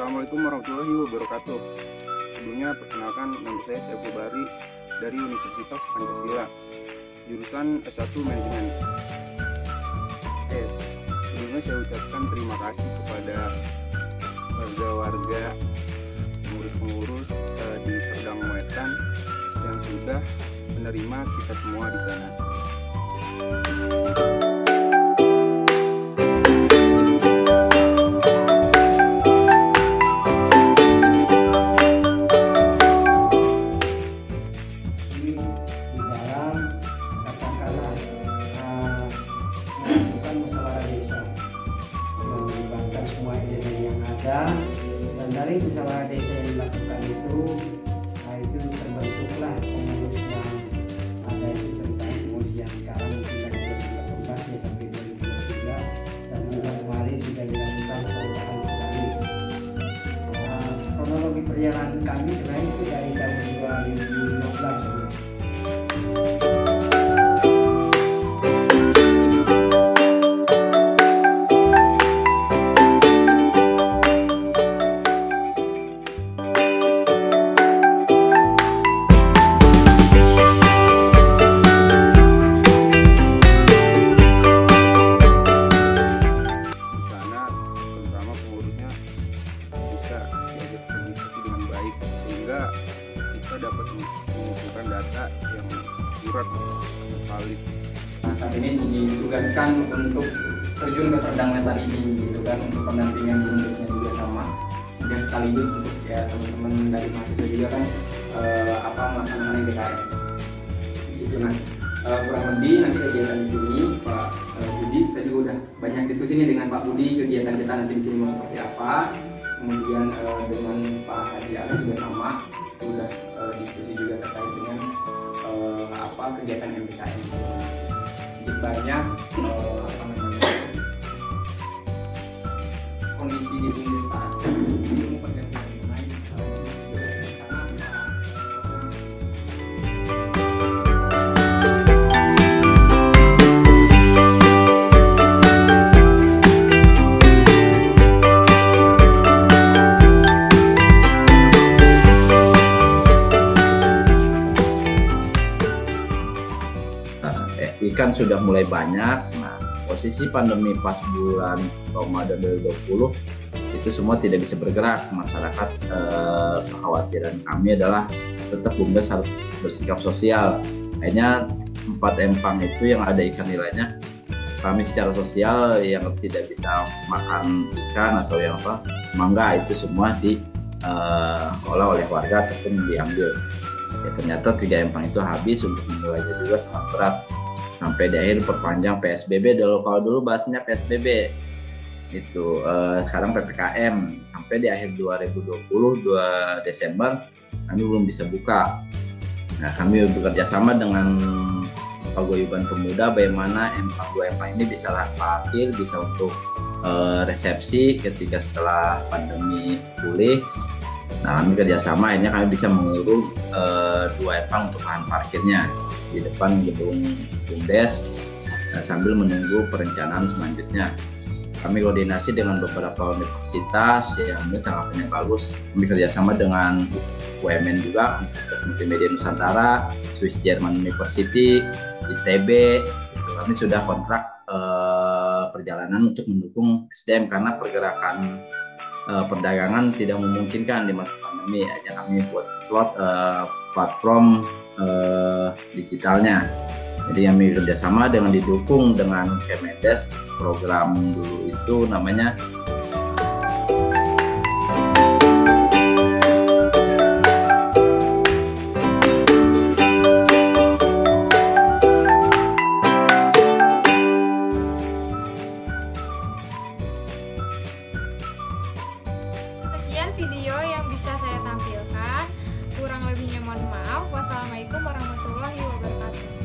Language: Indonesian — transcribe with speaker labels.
Speaker 1: Assalamualaikum warahmatullahi wabarakatuh. Sebelumnya perkenalkan nama saya Syekh Bari dari Universitas Pancasila, jurusan S1 Manajemen. Oke, sebelumnya saya ucapkan terima kasih kepada warga-warga pengurus-pengurus eh, di Serdang Wetan yang sudah menerima kita semua di sana.
Speaker 2: Ada dan dari musyawarah desa yang dilakukan itu nah itu terbentuklah pengurus yang ada itu tentang pengurus yang sekarang dari 2018 ya sampai 2023 dan juga kemarin sudah dilakukan perubahan kembali. Nah, kronologi perjalanan kami sebenarnya itu dari tahun 2015
Speaker 1: mengumpulkan data yang akurat valid.
Speaker 3: Nah, saat ini ditugaskan untuk terjun ke Serdang Wetan ini gitu kan untuk pendampingan bumdesnya juga sama. Dan sekaligus untuk ya teman-teman dari mahasiswa juga kan eh, apa melaksanakan PKM gitu nah eh, kurang lebih nanti kegiatan di sini Pak eh, Budi saya juga udah banyak diskusi nih dengan Pak Budi kegiatan kita nanti di sini mau seperti apa. Kemudian eh, dengan Pak Haji Ali juga sama udah apa kegiatan sedikit banyak eh,
Speaker 4: Nah, FI kan sudah mulai banyak. Nah, posisi pandemi pas bulan Ramadan 2020 itu semua tidak bisa bergerak. Masyarakat eh, kekhawatiran kami adalah tetap BUMDes harus bersikap sosial. Akhirnya empat empang itu yang ada ikan nilainya kami secara sosial yang tidak bisa makan ikan atau yang apa mangga itu semua diolah oleh warga ataupun diambil ya ternyata tiga empang itu habis untuk memulainya juga sangat berat sampai di akhir perpanjang PSBB dulu kalau dulu bahasnya PSBB itu eh, sekarang PPKM sampai di akhir 2020 2 Desember kami belum bisa buka. Nah kami bekerja sama dengan paguyuban pemuda bagaimana empang dua empang ini bisa lahan parkir bisa untuk eh, resepsi ketika setelah pandemi pulih Nah, kami kerjasama akhirnya kami bisa mengurung eh, dua empang untuk lahan parkirnya di depan gedung BUMDes nah, sambil menunggu perencanaan selanjutnya. Kami koordinasi dengan beberapa universitas yang menurut tanggapannya bagus. Kami kerjasama dengan UMN juga, Universitas Multimedia Nusantara, Swiss German University, ITB. Kami sudah kontrak eh, perjalanan untuk mendukung SDM karena pergerakan eh, perdagangan tidak memungkinkan di masa pandemi hanya kami buat slot eh, platform eh, digitalnya. Jadi kami kerjasama dengan didukung dengan Kemendes program dulu itu namanya
Speaker 5: Sekian video yang bisa saya tampilkan. Kurang lebihnya mohon maaf. Wassalamualaikum warahmatullahi wabarakatuh.